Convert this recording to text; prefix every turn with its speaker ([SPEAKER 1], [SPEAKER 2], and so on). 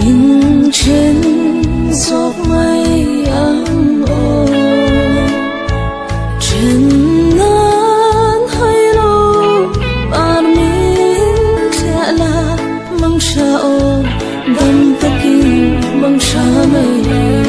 [SPEAKER 1] in trên gió mây ấm ô trên nan hay lô bạn mình sẽ là mang ô đâm tất kim măng sao mây